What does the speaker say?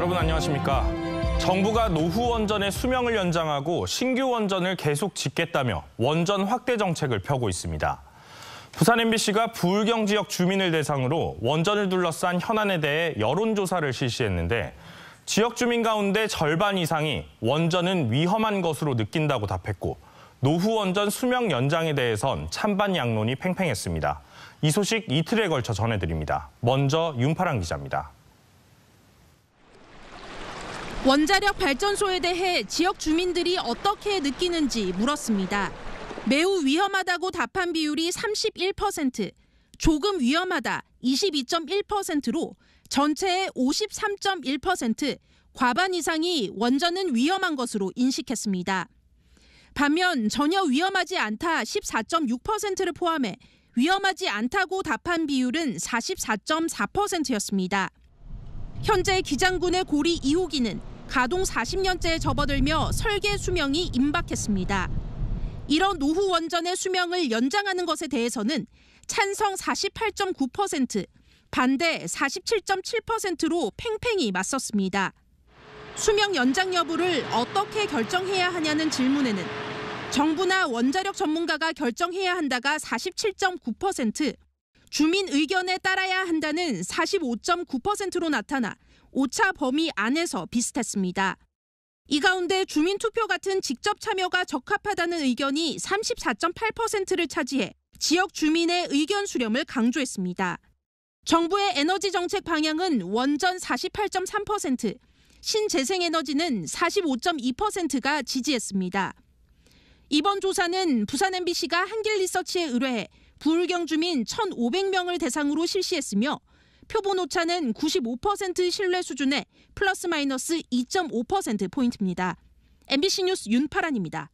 여러분 안녕하십니까? 정부가 노후 원전의 수명을 연장하고 신규 원전을 계속 짓겠다며 원전 확대 정책을 펴고 있습니다. 부산 MBC가 부울경 지역 주민을 대상으로 원전을 둘러싼 현안에 대해 여론조사를 실시했는데 지역 주민 가운데 절반 이상이 원전은 위험한 것으로 느낀다고 답했고 노후 원전 수명 연장에 대해선 찬반 양론이 팽팽했습니다. 이 소식 이틀에 걸쳐 전해드립니다. 먼저 윤파랑 기자입니다. 원자력 발전소에 대해 지역 주민들이 어떻게 느끼는지 물었습니다. 매우 위험하다고 답한 비율이 31%, 조금 위험하다 22.1%로 전체의 53.1%, 과반 이상이 원전은 위험한 것으로 인식했습니다. 반면 전혀 위험하지 않다 14.6%를 포함해 위험하지 않다고 답한 비율은 44.4%였습니다. 현재 기장군의 고리 2호기는 가동 40년째에 접어들며 설계 수명이 임박했습니다. 이런 노후 원전의 수명을 연장하는 것에 대해서는 찬성 48.9%, 반대 47.7%로 팽팽히 맞섰습니다. 수명 연장 여부를 어떻게 결정해야 하냐는 질문에는 정부나 원자력 전문가가 결정해야 한다가 47.9%, 주민 의견에 따라야 한다는 45.9%로 나타나 오차 범위 안에서 비슷했습니다. 이 가운데 주민 투표 같은 직접 참여가 적합하다는 의견이 34.8%를 차지해 지역 주민의 의견 수렴을 강조했습니다. 정부의 에너지 정책 방향은 원전 48.3%, 신재생에너지는 45.2%가 지지했습니다. 이번 조사는 부산 MBC가 한길 리서치에 의뢰해 부울경 주민 1,500명을 대상으로 실시했으며 표본 오차는 95% 신뢰 수준의 플러스 마이너스 2.5%포인트입니다. MBC 뉴스 윤파란입니다.